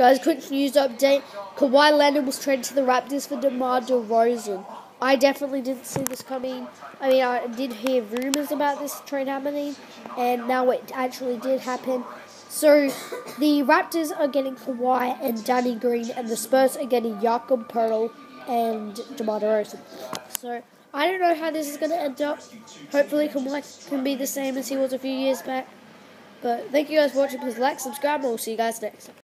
Guys, quick news update. Kawhi Leonard was traded to the Raptors for DeMar DeRozan. I definitely didn't see this coming. I mean, I did hear rumors about this trade happening, and now it actually did happen. So, the Raptors are getting Kawhi and Danny Green, and the Spurs are getting Jakob Poeltl and DeMar DeRozan. So, I don't know how this is going to end up. Hopefully, Kawhi can be the same as he was a few years back. But thank you guys for watching. Please like, subscribe, and we'll see you guys next time.